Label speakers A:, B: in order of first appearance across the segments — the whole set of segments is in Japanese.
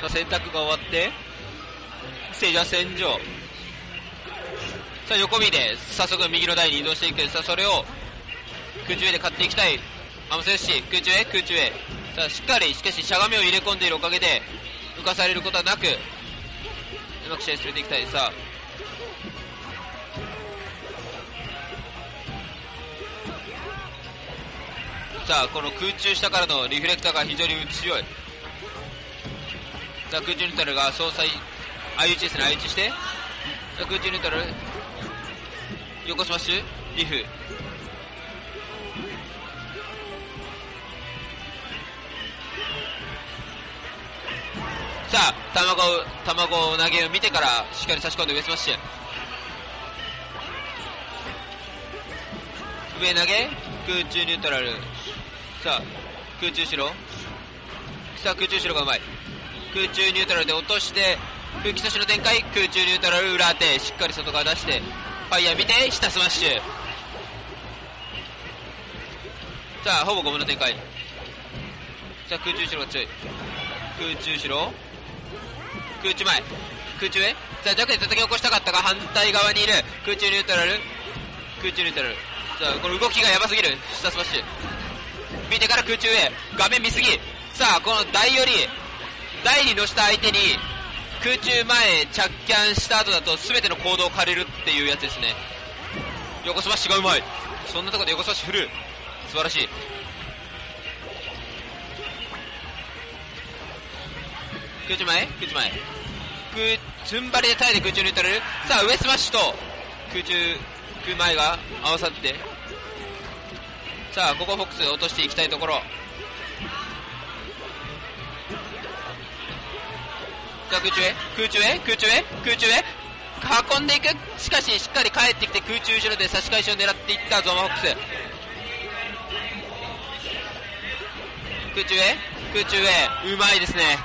A: さあ選択が終わってステージは戦場。さあ横見で早速右の台に移動していく。さあそれを空中へで買っていきたい。アムセヨシ空中へ？空中へ。さあしっかりしかししゃがみを入れ込んでいるおかげで浮かされることはなくうまく試合進めていきたい。さあさあこの空中下からのリフレクターが非常に強い。さあ空中ニュートラルが相殺相打ちですね相打ちしてさあ空中ニュートラル横スマッシュリフ。さあ卵を卵を投げを見てからしっかり差し込んで上スマッシュ上投げ空中ニュートラル。さあ空中後ろさあ空中後ろがうまい。空中ニュートラルで落として空気差しの展開空中ニュートラル裏当てしっかり外側出してファイヤー見て下スマッシュ。さあほぼゴムの展開さあ空中後ろが強い空中後ろ空中前空中へさあ弱で叩き起こしたかったが反対側にいる空中ニュートラル空中ニュートラルさあこの動きがヤバすぎる下スマッシュ見てから空中へ画面見すぎさあこの台より台に乗した相手に空中前着キャンした後だと全ての行動を借りるっていうやつですね。横スマッシュがうまい。そんなところで横スマッシュ振る。素晴らしい。空中前？空中前。空踏ん張りで耐えて空中に打たれる？さあ上スマッシュと空中空前が合わさって。さあここフォックス落としていきたいところ。さあ空中へ？空中へ？空中へ？空中へ？運んでいく。しかししっかり帰ってきて空中後ろで差し返しを狙っていったゾマフォックス。空中へ？空中へ。うまいですね。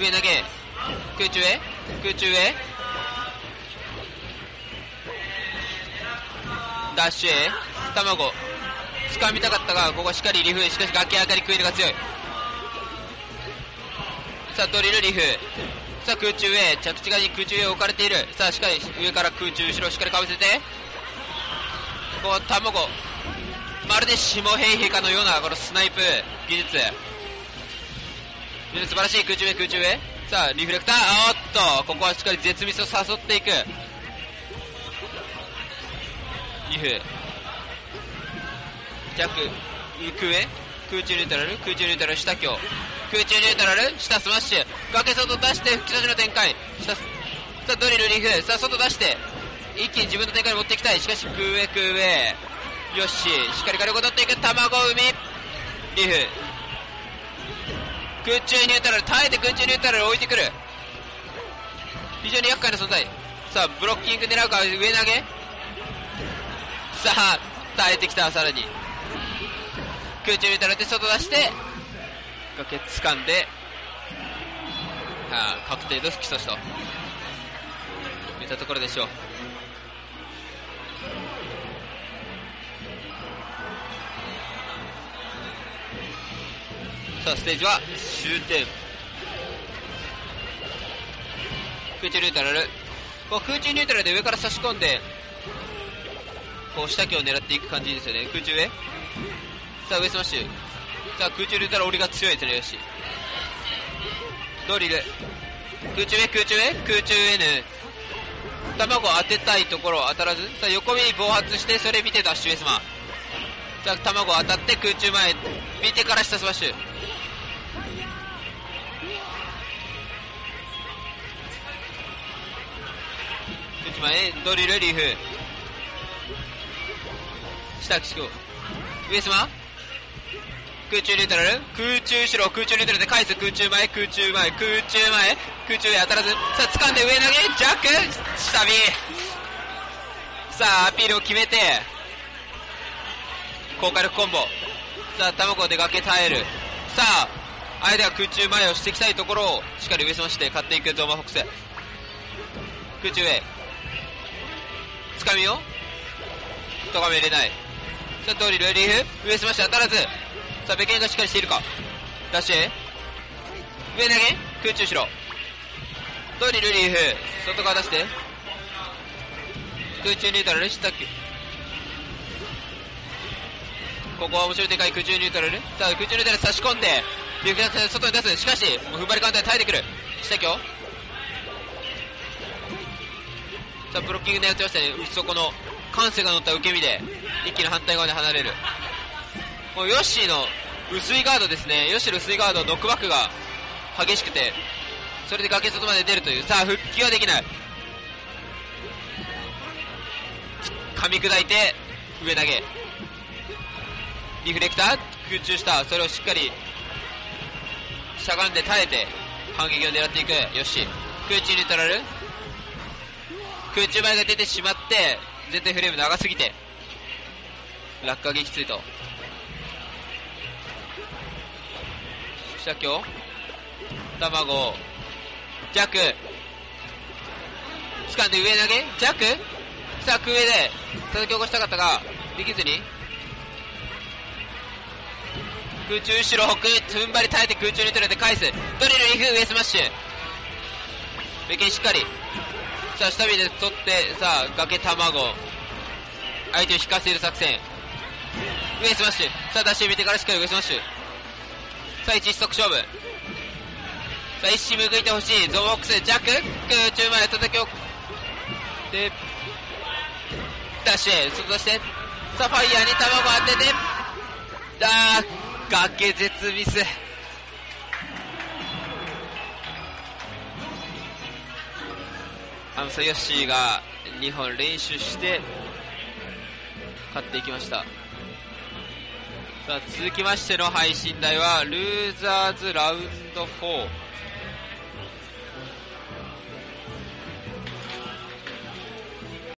A: 上投げ。空中へ？空中へ？ダッシュへ？卵。掴みたかったがここしっかりリフ。しかし崖上がりクイルが強い。さあドリルリフ。さあ空中へ着地が空中へ置かれている。さあしっかり上から空中後ろしっかりかぶせて。ここ卵。まるで下平平かのようなこのスナイプ。技術。素晴らしい。空中へ空中へ。さあリフレクター。おっと。ここはしっかり絶ミスを誘っていく。リフ。弱行く上空中ニュートラル空中ニュートラル下強空中ニュートラル下スマッシュ崖外出して吹き出しの展開下さあドリルリフさあ外出して一気に自分の展開に持っていきたいしかし空上空上よししっかり火力を取っていく卵海リフ空中ニュートラル耐えて空中ニュートラル置いてくる非常に厄介な存在さあブロッキング狙うか上投げ。さあ耐えてきたさらに。空中ニュートラルで外出して崖掴んではあ確定の吹き差しといったところでしょう。さあステージは終点。空中ニュートラル。こう空中ニュートラルで上から差し込んでこう下気を狙っていく感じですよね。空中へさあ上スマッシュさあ空中ニュートラル俺が強いですねよし。ドリル空中へ？空中へ？空中へね卵当てたいところ当たらず？さあ横目に暴発してそれ見てダッシュエスマさあ卵当たって空中前見てから下スマッシュ空中前ドリルリーフ。下岸上様？空中ニュートラル？空中後ろ空中ニュートラルで返す。空中前空中前空中前。空中へ当たらず。さあ掴んで上投げ。ジャック！下火さあアピールを決めて。高火力コンボ。さあ卵で崖耐える。さあ相手は空中前をしていきたいところをしっかり上スマして勝っていくゾーマフォックス。空中へ。掴みを。とがめ入れない。さあドリルリーフ。上スマッシュ当たらず。さあ、ベケンがしっかりしているか？ダッシュ。上投げ？空中後ろ。ドリルリーフ。外側出して。空中ニュートラル、したっけここは面白いでかい空中ニュートラル。さあ、空中ニュートラル差し込んで、リーフ外に出す。しかし、もう踏ん張りカウンターで耐えてくる。したきょさあ、ブロッキング狙ってましたね。そこの、感性が乗った受け身で、一気に反対側に離れる。もうヨッシーの薄いガードですね。ヨッシーの薄いガード、ノックバックが激しくて、それで崖外まで出るという。さあ、復帰はできない。噛み砕いて、上投げ。リフレクター空中した。それをしっかり、しゃがんで耐えて、反撃を狙っていく。よし。空中ニュートラル。空中前が出てしまって、全体フレーム長すぎて、落下撃墜と。社協卵、ジャック、掴んで上投げジャックさあ、上で叩き起こしたかったが、できずに、空中後ろ北、踏ん張り耐えて空中に取れて返す。ドリルリフ、上スマッシュ。ベケンしっかり。さあ、下火で取って、さあ、崖卵。相手を引かせる作戦。上スマッシュ。さあ、出してみてからしっかり上スマッシュ。さあ、一ストック勝負。さあ、一矢報いてほしい。ゾーンボックス、ジャック、空中まで叩きを、で、ダッシュ、外出して、さあ、ファイヤーに卵当てて、あー、崖絶ミス。アムサヨッシーが2本練習して勝っていきました。さあ続きましての配信台はルーザーズラウンド4。